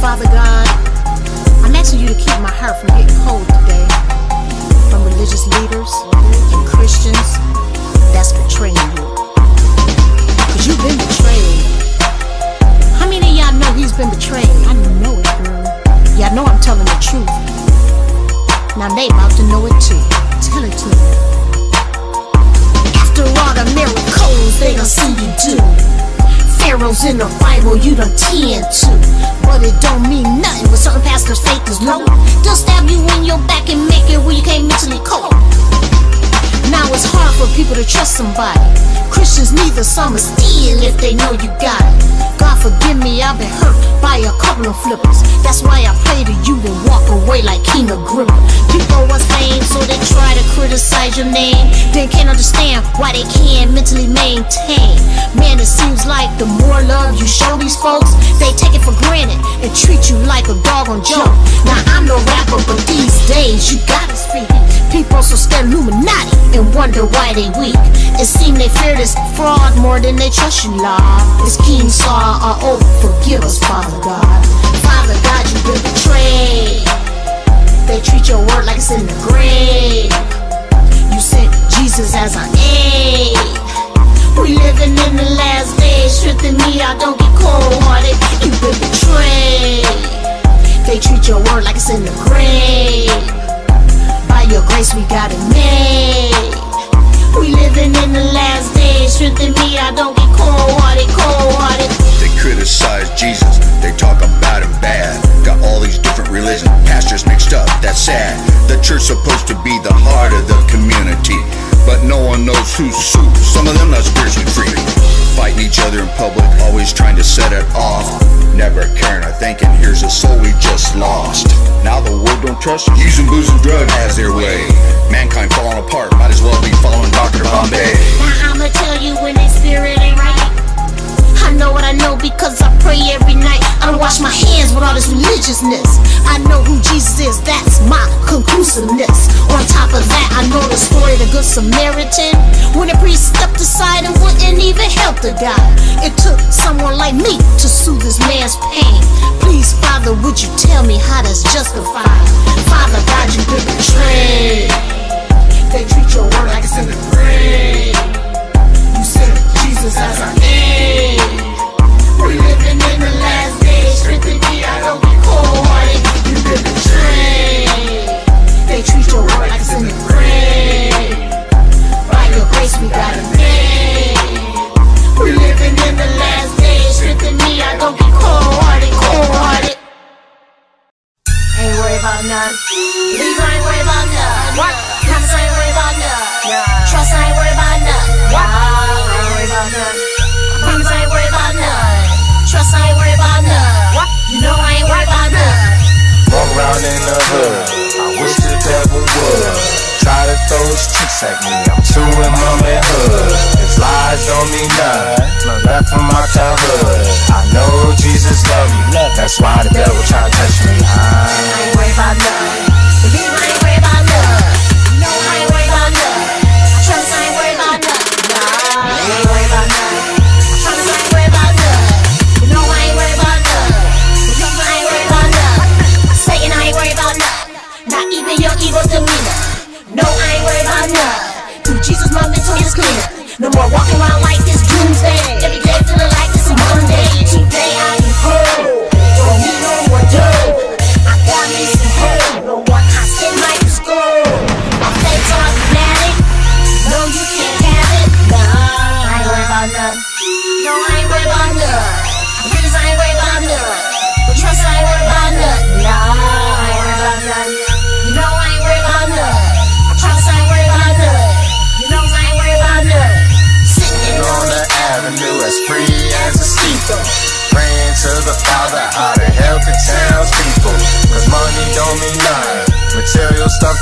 Father God, I'm asking you to keep my heart from getting cold today from religious leaders and Christians that's betraying you. Cause you've been betrayed. How many of y'all know he's been betrayed? I know it, girl. Y'all know I'm telling the truth. Now they about to know it too. Tell it to. After all the miracles they done see you do. Pharaohs in the Bible you done tend to. But it don't mean nothing when certain pastors' faith is low. They'll stab you in your back and make it where you can't mentally cope. Now it's hard for people to trust somebody. Christians neither some are steal if they know you got it. God forgive me, I've been hurt by a couple of flippers. Your name. Then can't understand why they can't mentally maintain. Man, it seems like the more love you show these folks, they take it for granted and treat you like a dog on joke. Now I'm no rapper, but these days you gotta speak. People so scared Illuminati and wonder why they weak. It seems they fear this fraud more than they trust you, Lord. It's King Saw, or oh, forgive us, Father God. Father God, you've been betrayed. They treat your word like it's in the grave. As an aid. We living in the last days. Strengthen me, I don't get cold hearted. You've been betrayed. They treat your word like it's in the grave. By your grace, we got it made. We living in the last days. Strengthen me, I don't get cold hearted, cold hearted. They criticize Jesus, they talk about him bad. Got all these different religions, pastors mixed up, that's sad. The church supposed to be the knows who's who. Some of them not spiritually free. Fighting each other in public, always trying to set it off. Never caring or thinking, here's a soul we just lost. Now the world don't trust us. Using booze and drugs as their way. Mankind falling apart, might as well be following Dr. Bombay. I'ma tell you when their spirit ain't right. I know what I know because I pray every night. I don't wash my hands with all this religiousness. I know who Jesus is, that's my conclusiveness. On top of that, I know the story of the Good Samaritan. When the priest stepped aside and wouldn't even help the guy. It took someone like me to soothe this man's pain. Please, Father, would you tell me how that's justified? Father God, you've been betrayed. They treat your word like it's in the grave. You sent Jesus as our His tricks at me. I'm too in my manhood. His lies don't mean nothing. That from my childhood. I know Jesus love me. That's why the devil try to touch me. I ain't worried about none.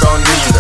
Material stuff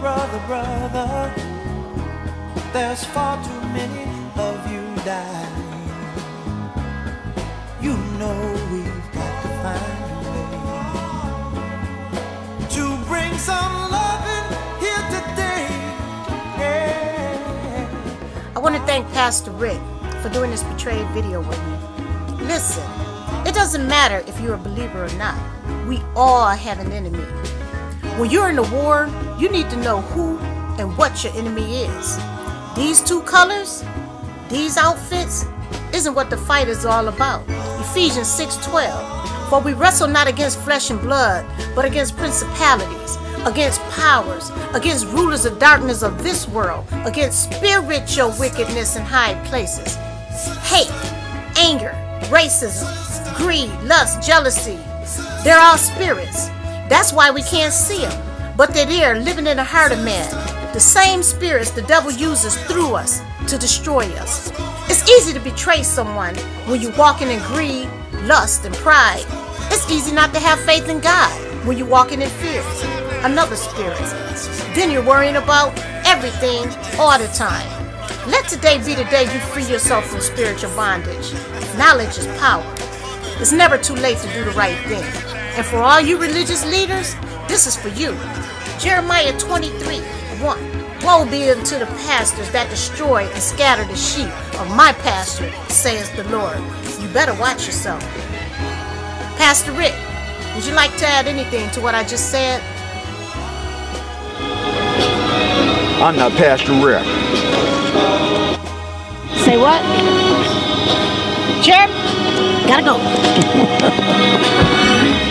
brother, brother, there's far too many of you dying. You know we've got to find a way to bring some loving here today. Yeah. I want to thank Pastor Rick for doing this betrayed video with me. Listen, it doesn't matter if you're a believer or not. We all have an enemy. When you're in a war, you need to know who and what your enemy is. These two colors, these outfits, isn't what the fight is all about. Ephesians 6:12. For we wrestle not against flesh and blood, but against principalities, against powers, against rulers of darkness of this world, against spiritual wickedness in high places. Hate, anger, racism, greed, lust, jealousy. They're all spirits. That's why we can't see them, but they're there living in the heart of man. The same spirits the devil uses through us to destroy us. It's easy to betray someone when you're walking in greed, lust, and pride. It's easy not to have faith in God when you're walking in fear, another spirit. Then you're worrying about everything all the time. Let today be the day you free yourself from spiritual bondage. Knowledge is power. It's never too late to do the right thing. And for all you religious leaders, this is for you. Jeremiah 23 1. Woe be unto the pastors that destroy and scatter the sheep of my pasture, says the Lord. You better watch yourself. Pastor Rick, would you like to add anything to what I just said? I'm not Pastor Rick. Say what? Jeremy, gotta go.